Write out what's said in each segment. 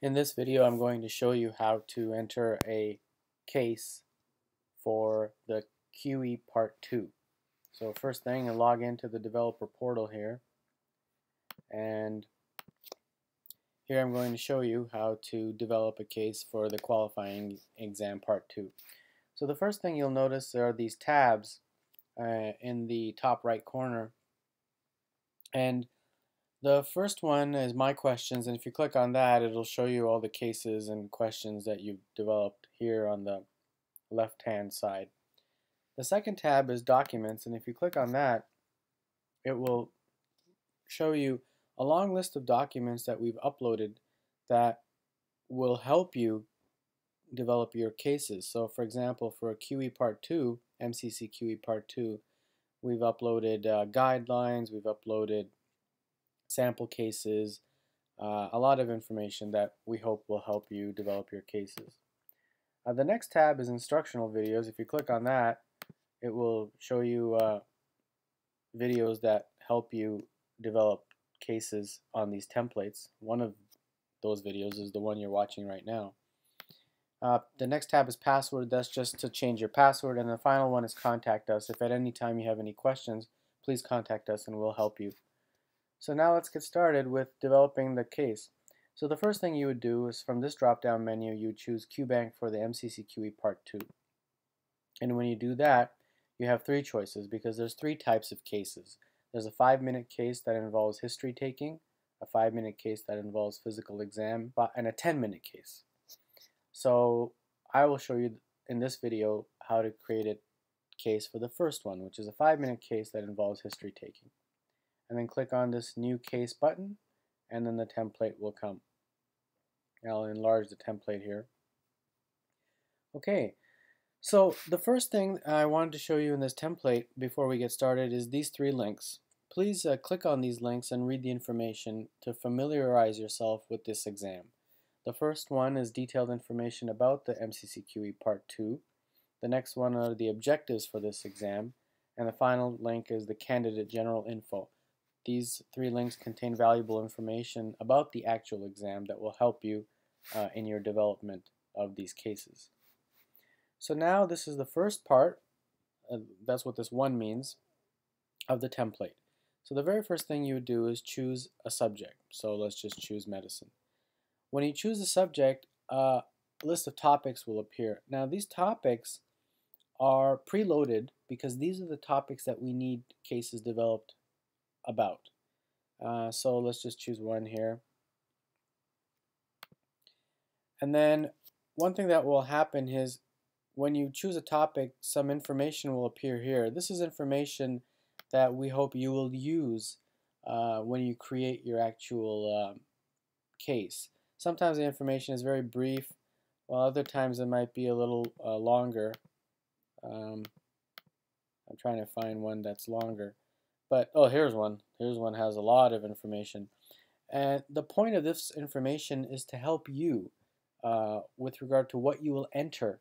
In this video I'm going to show you how to enter a case for the QE Part 2. So first thing, I log into the developer portal here and here I'm going to show you how to develop a case for the qualifying exam Part 2. So the first thing you'll notice there are these tabs uh, in the top right corner and the first one is my questions, and if you click on that, it'll show you all the cases and questions that you've developed here on the left-hand side. The second tab is documents, and if you click on that, it will show you a long list of documents that we've uploaded that will help you develop your cases. So for example, for QE Part 2, MCC QE Part 2, we've uploaded uh, guidelines, we've uploaded sample cases, uh, a lot of information that we hope will help you develop your cases. Uh, the next tab is instructional videos. If you click on that, it will show you uh, videos that help you develop cases on these templates. One of those videos is the one you're watching right now. Uh, the next tab is password. That's just to change your password. And the final one is contact us. If at any time you have any questions, please contact us and we'll help you. So now let's get started with developing the case. So the first thing you would do is from this drop-down menu, you choose QBank for the MCCQE Part 2. And when you do that, you have three choices because there's three types of cases. There's a five-minute case that involves history taking, a five-minute case that involves physical exam, and a 10-minute case. So I will show you in this video how to create a case for the first one, which is a five-minute case that involves history taking and then click on this new case button and then the template will come. I'll enlarge the template here. Okay, so the first thing I wanted to show you in this template before we get started is these three links. Please uh, click on these links and read the information to familiarize yourself with this exam. The first one is detailed information about the MCCQE Part 2. The next one are the objectives for this exam. And the final link is the candidate general info. These three links contain valuable information about the actual exam that will help you uh, in your development of these cases. So now this is the first part, uh, that's what this one means, of the template. So the very first thing you would do is choose a subject. So let's just choose medicine. When you choose a subject, uh, a list of topics will appear. Now these topics are preloaded because these are the topics that we need cases developed about. Uh, so let's just choose one here. And then one thing that will happen is when you choose a topic, some information will appear here. This is information that we hope you will use uh, when you create your actual um, case. Sometimes the information is very brief, while other times it might be a little uh, longer. Um, I'm trying to find one that's longer. But, oh, here's one. Here's one has a lot of information. And the point of this information is to help you uh, with regard to what you will enter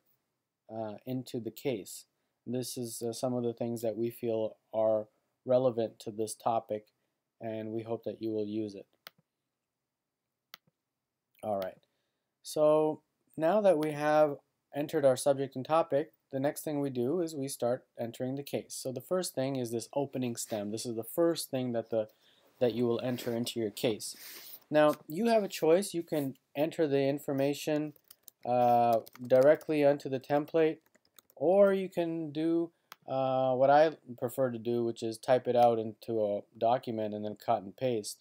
uh, into the case. This is uh, some of the things that we feel are relevant to this topic and we hope that you will use it. Alright, so now that we have entered our subject and topic, the next thing we do is we start entering the case. So the first thing is this opening stem. This is the first thing that the that you will enter into your case. Now you have a choice. You can enter the information uh, directly onto the template, or you can do uh, what I prefer to do, which is type it out into a document and then cut and paste.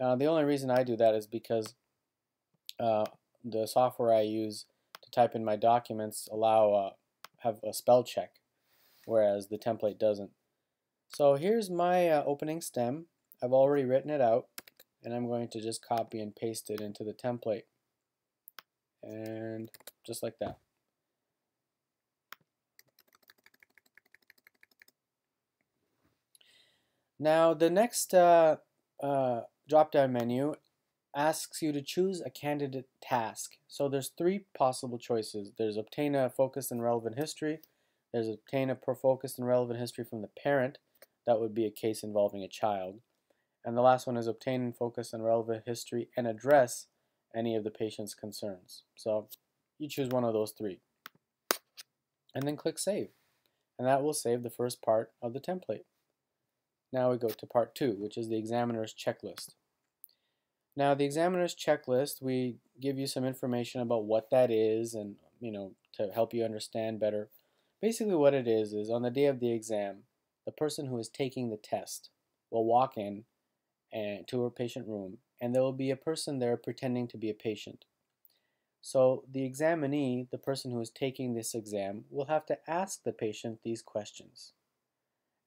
Uh, the only reason I do that is because uh, the software I use to type in my documents allow uh, have a spell check, whereas the template doesn't. So here's my uh, opening stem. I've already written it out, and I'm going to just copy and paste it into the template. And just like that. Now the next uh, uh, drop-down menu asks you to choose a candidate task. So there's three possible choices. There's obtain a focused and relevant history. There's obtain a focused and relevant history from the parent. That would be a case involving a child. And the last one is obtain and relevant history and address any of the patient's concerns. So you choose one of those three. And then click Save. And that will save the first part of the template. Now we go to part two, which is the examiner's checklist. Now the examiner's checklist, we give you some information about what that is and you know to help you understand better. Basically what it is is on the day of the exam, the person who is taking the test will walk in and to a patient room and there will be a person there pretending to be a patient. So the examinee, the person who is taking this exam, will have to ask the patient these questions.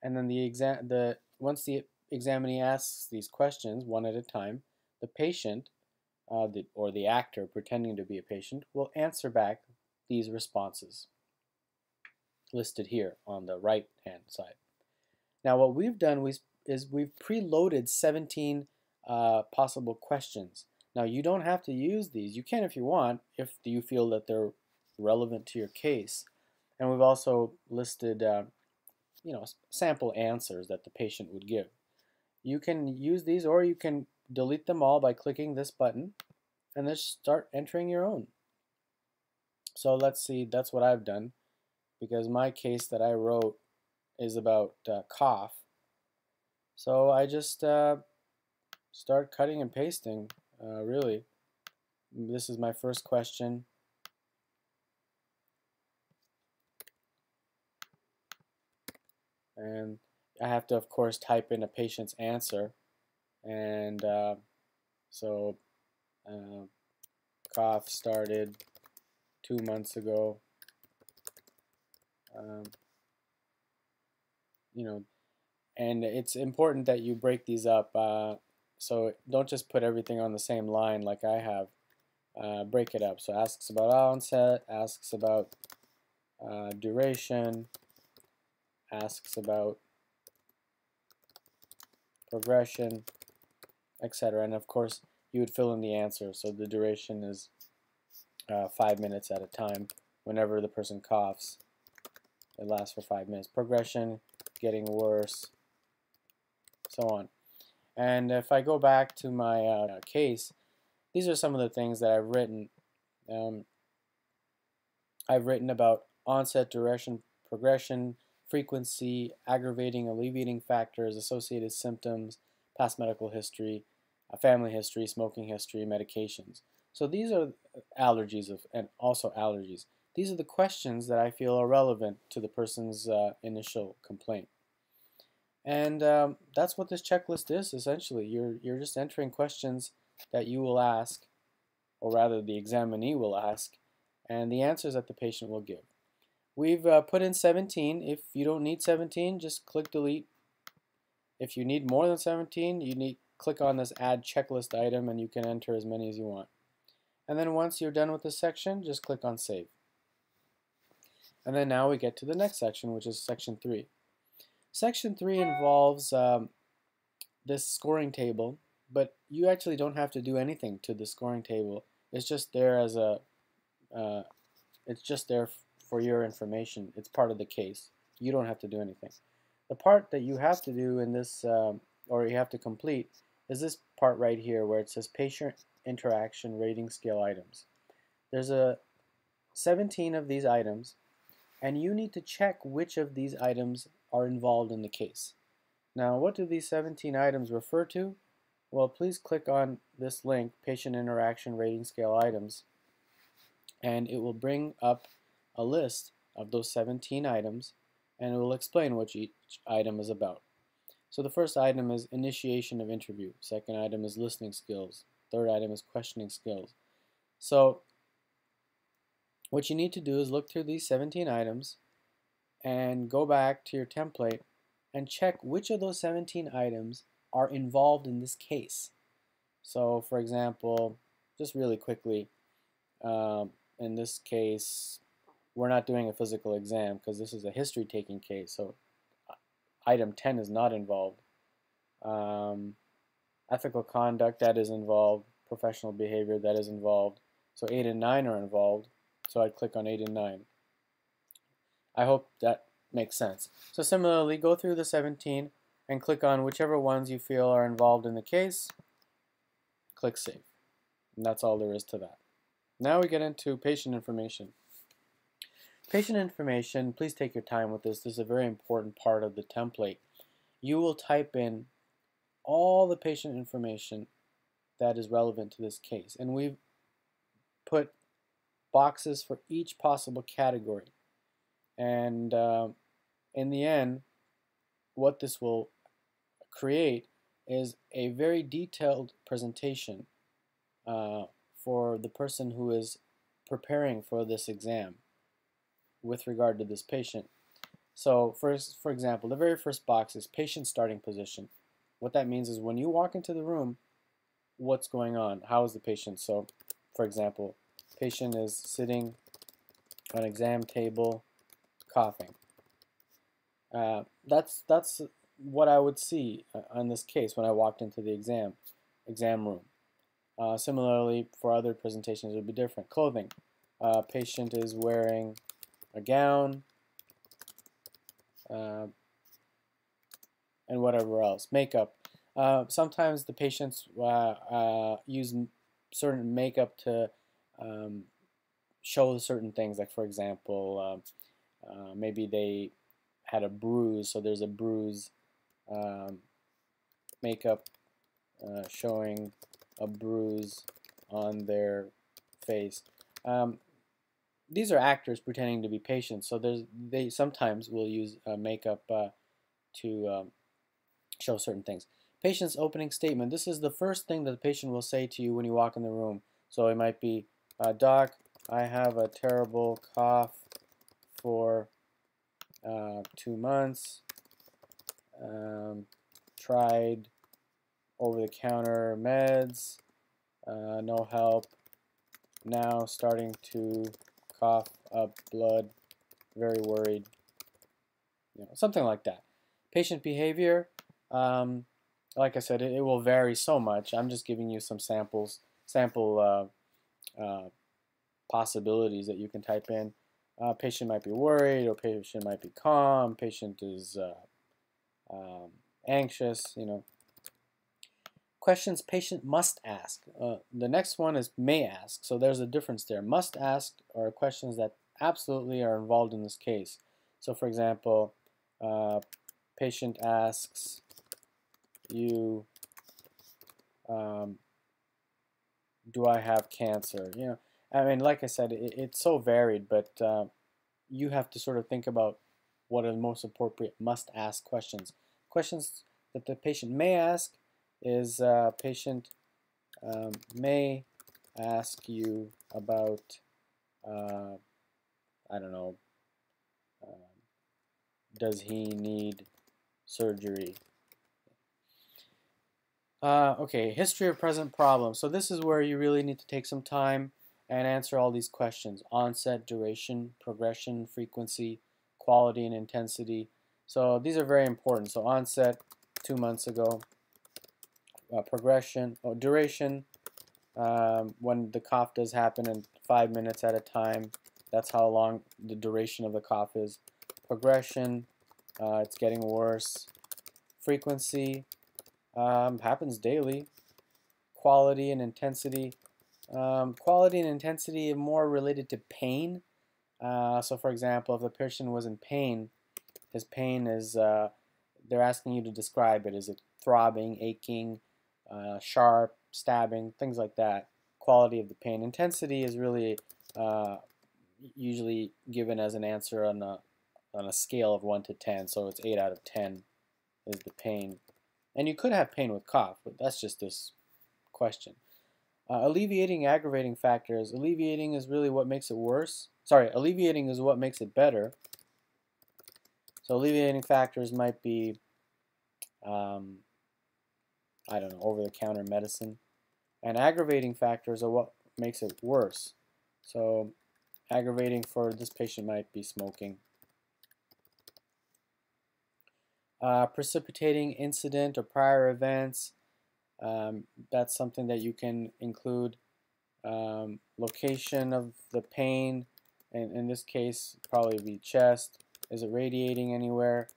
And then the exam the once the examinee asks these questions one at a time, the patient uh, the, or the actor pretending to be a patient will answer back these responses listed here on the right hand side. Now what we've done is we've preloaded 17 uh, possible questions. Now you don't have to use these. You can if you want, if you feel that they're relevant to your case. And we've also listed uh, you know, sample answers that the patient would give. You can use these or you can delete them all by clicking this button and then start entering your own. So let's see, that's what I've done because my case that I wrote is about uh, cough. So I just uh, start cutting and pasting, uh, really. This is my first question. And I have to, of course, type in a patient's answer. And uh, so uh, cough started two months ago. Um, you know, and it's important that you break these up. Uh, so don't just put everything on the same line like I have. Uh, break it up. So asks about onset, asks about uh, duration, asks about progression, etc. And of course, you would fill in the answer. So the duration is uh, five minutes at a time. Whenever the person coughs, it lasts for five minutes. Progression, getting worse, so on. And if I go back to my uh, case, these are some of the things that I've written. Um, I've written about onset, duration, progression, frequency, aggravating, alleviating factors, associated symptoms, past medical history, family history, smoking history, medications. So these are allergies of, and also allergies. These are the questions that I feel are relevant to the person's uh, initial complaint. And um, that's what this checklist is essentially. You're, you're just entering questions that you will ask, or rather the examinee will ask, and the answers that the patient will give. We've uh, put in 17. If you don't need 17, just click delete. If you need more than 17, you need click on this add checklist item and you can enter as many as you want. And then once you're done with this section, just click on save. And then now we get to the next section, which is section 3. Section 3 involves um, this scoring table, but you actually don't have to do anything to the scoring table. It's just there as a, uh, it's just there for your information. It's part of the case. You don't have to do anything. The part that you have to do in this, um, or you have to complete, is this part right here where it says patient interaction rating scale items. There's a 17 of these items, and you need to check which of these items are involved in the case. Now, what do these 17 items refer to? Well, please click on this link, Patient Interaction Rating Scale Items, and it will bring up a list of those 17 items and it will explain what each item is about. So the first item is initiation of interview. Second item is listening skills. Third item is questioning skills. So what you need to do is look through these 17 items and go back to your template and check which of those 17 items are involved in this case. So for example, just really quickly, um, in this case, we're not doing a physical exam because this is a history taking case, so item 10 is not involved. Um, ethical conduct, that is involved. Professional behavior, that is involved. So 8 and 9 are involved, so I'd click on 8 and 9. I hope that makes sense. So similarly, go through the 17 and click on whichever ones you feel are involved in the case. Click Save. And that's all there is to that. Now we get into patient information. Patient information, please take your time with this. This is a very important part of the template. You will type in all the patient information that is relevant to this case. And we've put boxes for each possible category. And uh, in the end, what this will create is a very detailed presentation uh, for the person who is preparing for this exam with regard to this patient. So first, for example, the very first box is patient starting position. What that means is when you walk into the room, what's going on? How is the patient? So, for example, patient is sitting on exam table, coughing. Uh, that's that's what I would see uh, in this case when I walked into the exam exam room. Uh, similarly, for other presentations, it would be different. Clothing. Uh, patient is wearing a gown uh, and whatever else. Makeup. Uh, sometimes the patients uh, use certain makeup to um, show certain things, like for example, um, maybe they had a bruise, so there's a bruise um, makeup uh, showing a bruise on their face. Um, these are actors pretending to be patients, so there's they sometimes will use uh, makeup uh, to um, show certain things. Patient's opening statement. This is the first thing that the patient will say to you when you walk in the room. So it might be, uh, Doc, I have a terrible cough for uh, two months. Um, tried over-the-counter meds, uh, no help. Now starting to cough up blood, very worried. You know, something like that. Patient behavior, um, like I said, it, it, will vary so much. I'm just giving you some samples, sample uh, uh, possibilities that you can type in. Uh, patient might be worried, or patient might be calm. Patient is uh, um, anxious. You know, questions patient must ask. Uh, the next one is may ask. So there's a difference there. Must ask are questions that absolutely are involved in this case. So for example, uh, patient asks you, um, do I have cancer? You know, I mean, like I said, it, it's so varied, but uh, you have to sort of think about what are the most appropriate must-ask questions. Questions that the patient may ask is uh, patient um, may ask you about, uh, I don't know, uh, does he need surgery? Uh, okay, history of present problem. So this is where you really need to take some time and answer all these questions. Onset, duration, progression, frequency, quality, and intensity. So these are very important. So onset, two months ago. Uh, progression, or duration, um, when the cough does happen in five minutes at a time. That's how long the duration of the cough is. Progression, uh, it's getting worse. Frequency, um, happens daily. Quality and intensity, um, quality and intensity are more related to pain. Uh, so for example, if the patient was in pain, his pain is, uh, they're asking you to describe it. Is it throbbing, aching, uh, sharp, stabbing, things like that. Quality of the pain. Intensity is really uh, usually given as an answer on a, on a scale of 1 to 10, so it's 8 out of 10 is the pain. And you could have pain with cough, but that's just this question. Uh, alleviating aggravating factors. Alleviating is really what makes it worse. Sorry, alleviating is what makes it better. So alleviating factors might be, um, I don't know, over-the-counter medicine. And aggravating factors are what makes it worse. So aggravating for this patient might be smoking. Uh, precipitating incident or prior events. Um, that's something that you can include. Um, location of the pain, and in this case, probably be chest. Is it radiating anywhere?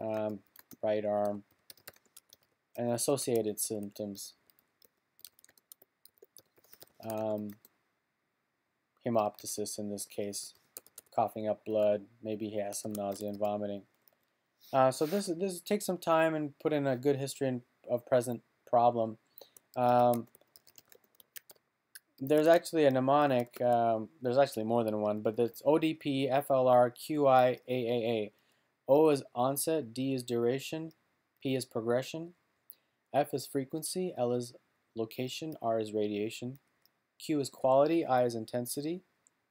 Um, right arm. And associated symptoms. um, hemoptysis in this case, coughing up blood. Maybe he has some nausea and vomiting. Uh, so this this takes some time and put in a good history of present problem. Um, there's actually a mnemonic. Um, there's actually more than one, but it's ODP, FLR, QI, AAA. O is onset, D is duration, P is progression, F is frequency, L is location, R is radiation, Q is quality, I is intensity,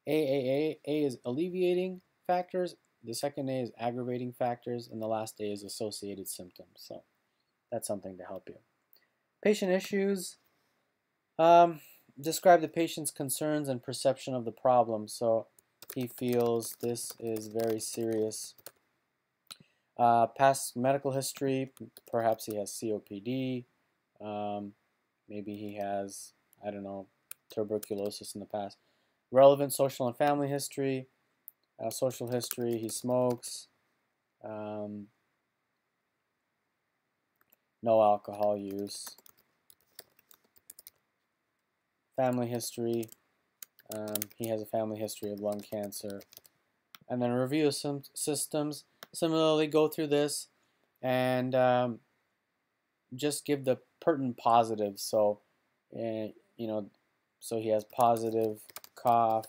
AAA, A is alleviating factors, the second A is aggravating factors, and the last A is associated symptoms. So that's something to help you. Patient issues. Um, describe the patient's concerns and perception of the problem. So he feels this is very serious. Uh, past medical history, perhaps he has COPD, um, maybe he has, I don't know, tuberculosis in the past. Relevant social and family history, uh, social history, he smokes, um, no alcohol use, family history. Um, he has a family history of lung cancer. And then review some systems. Similarly, go through this and um, just give the pertinent positives. So, uh, you know, so he has positive cough,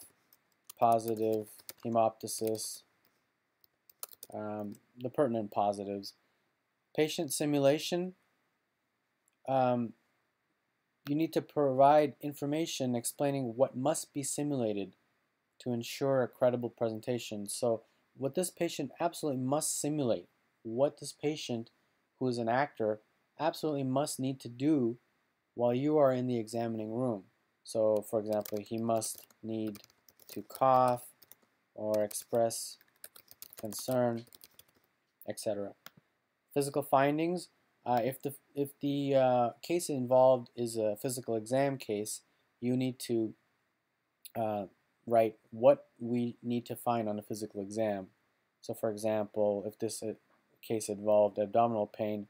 positive hemoptysis, um, the pertinent positives. Patient simulation. Um, you need to provide information explaining what must be simulated to ensure a credible presentation. So what this patient absolutely must simulate, what this patient who is an actor absolutely must need to do while you are in the examining room. So for example, he must need to cough or express concern, etc. Physical findings, uh, if the if the uh, case involved is a physical exam case, you need to uh, write what we need to find on a physical exam. So for example, if this uh, case involved abdominal pain,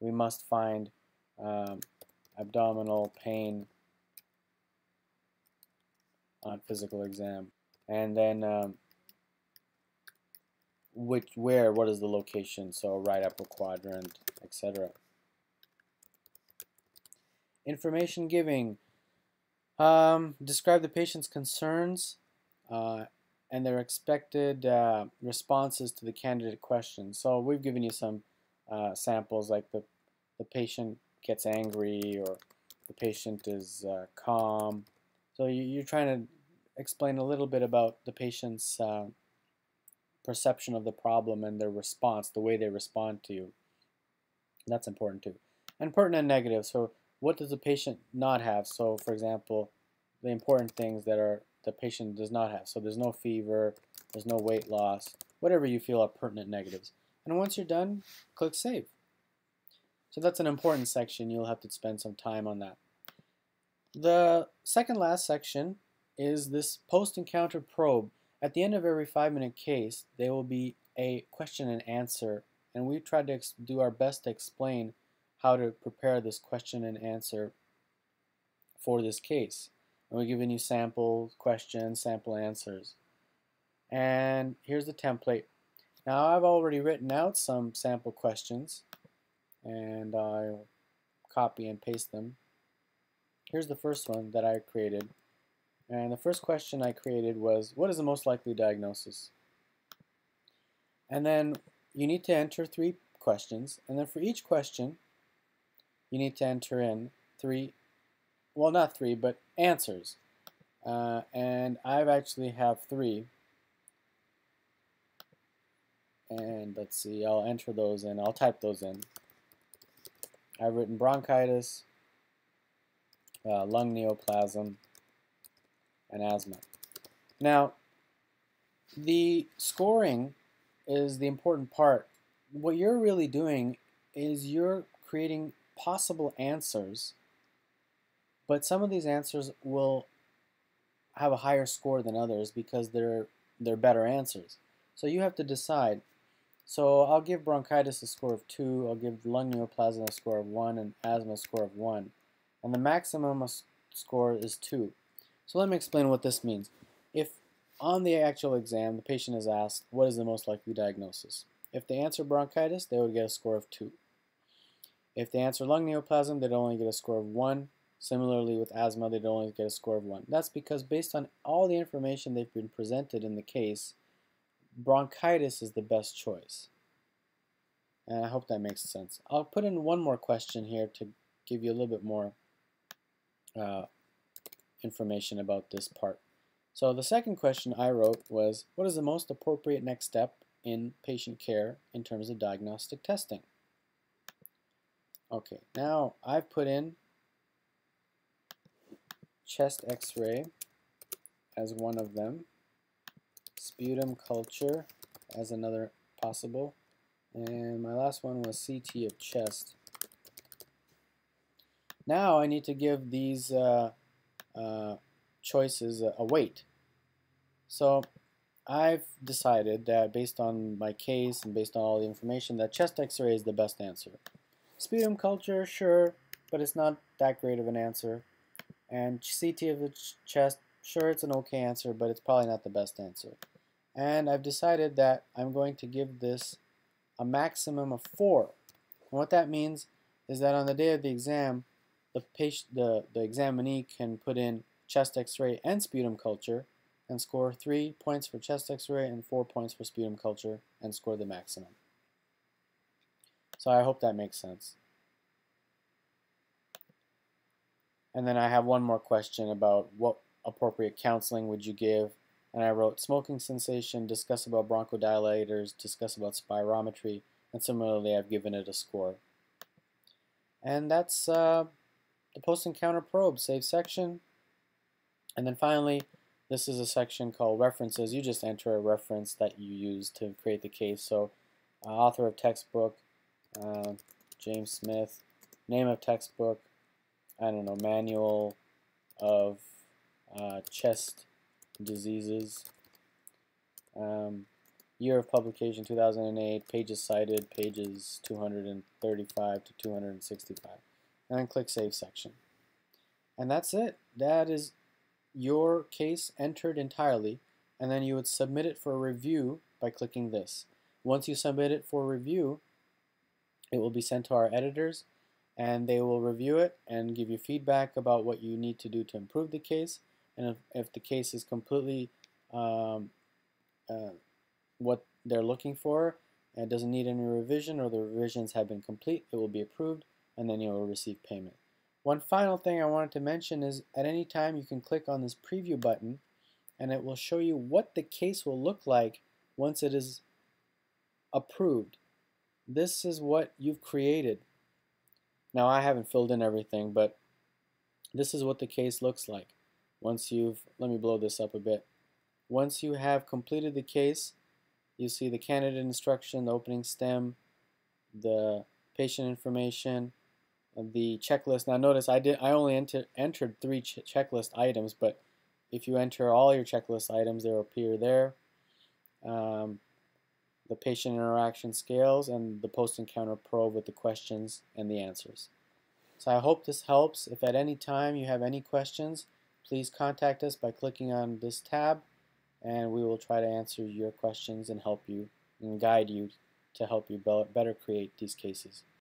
we must find um, abdominal pain on physical exam. And then um, which where what is the location so right upper quadrant etc information giving um, describe the patient's concerns uh, and their expected uh, responses to the candidate questions so we've given you some uh, samples like the the patient gets angry or the patient is uh, calm so you, are trying to explain a little bit about the patient's uh, perception of the problem and their response, the way they respond to you. That's important too. And pertinent negative. So what does the patient not have? So for example, the important things that are the patient does not have. So there's no fever, there's no weight loss, whatever you feel are pertinent negatives. And once you're done, click Save. So that's an important section. You'll have to spend some time on that. The second last section is this post-encounter probe. At the end of every five minute case, there will be a question and answer, and we've tried to do our best to explain how to prepare this question and answer for this case. And we're giving you sample questions, sample answers. And here's the template. Now I've already written out some sample questions, and I'll copy and paste them. Here's the first one that I created. And the first question I created was, what is the most likely diagnosis? And then you need to enter three questions. And then for each question, you need to enter in three, well, not three, but answers. Uh, and I've actually have three. And let's see, I'll enter those in. I'll type those in. I've written bronchitis, uh, lung neoplasm, and asthma. Now, the scoring is the important part. What you're really doing is you're creating possible answers, but some of these answers will have a higher score than others because they're they're better answers. So you have to decide. So I'll give bronchitis a score of 2, I'll give lung neoplasm a score of 1, and asthma a score of 1. And the maximum score is 2. So let me explain what this means. If on the actual exam the patient is asked what is the most likely diagnosis, if they answer bronchitis they would get a score of 2. If they answer lung neoplasm they'd only get a score of 1. Similarly with asthma they'd only get a score of 1. That's because based on all the information they've been presented in the case, bronchitis is the best choice. And I hope that makes sense. I'll put in one more question here to give you a little bit more uh, information about this part. So the second question I wrote was, what is the most appropriate next step in patient care in terms of diagnostic testing? Okay, now I've put in chest x-ray as one of them, sputum culture as another possible, and my last one was CT of chest. Now I need to give these uh, uh, choices a, weight. So I've decided that based on my case and based on all the information that chest x-ray is the best answer. Sputum culture, sure, but it's not that great of an answer. And CT of the ch chest, sure, it's an okay answer, but it's probably not the best answer. And I've decided that I'm going to give this a maximum of 4. And what that means is that on the day of the exam, the, patient, the, the examinee can put in chest x-ray and sputum culture and score 3 points for chest x-ray and 4 points for sputum culture and score the maximum. So I hope that makes sense. And then I have one more question about what appropriate counseling would you give and I wrote smoking cessation, discuss about bronchodilators, discuss about spirometry, and similarly I've given it a score. And that's uh, the post-encounter probe, save section. And then finally, this is a section called references. You just enter a reference that you use to create the case. So uh, author of textbook, uh, James Smith, name of textbook, I don't know, manual of uh, chest diseases. Um, year of publication 2008, pages cited, pages 235 to 265. And then click Save Section. And that's it. That is your case entered entirely. And then you would submit it for review by clicking this. Once you submit it for review, it will be sent to our editors and they will review it and give you feedback about what you need to do to improve the case and if, if the case is completely um, uh, what they're looking for and doesn't need any revision or the revisions have been complete, it will be approved and then you will receive payment. One final thing I wanted to mention is at any time you can click on this preview button and it will show you what the case will look like once it is approved. This is what you've created. Now I haven't filled in everything, but this is what the case looks like. Once you've, let me blow this up a bit. Once you have completed the case, you see the candidate instruction, the opening stem, the patient information, the checklist. Now notice I did I only enter, entered three ch checklist items, but if you enter all your checklist items, they will appear there. Um, the patient interaction scales and the post-encounter probe with the questions and the answers. So I hope this helps. If at any time you have any questions, Please contact us by clicking on this tab and we will try to answer your questions and help you and guide you to help you better create these cases.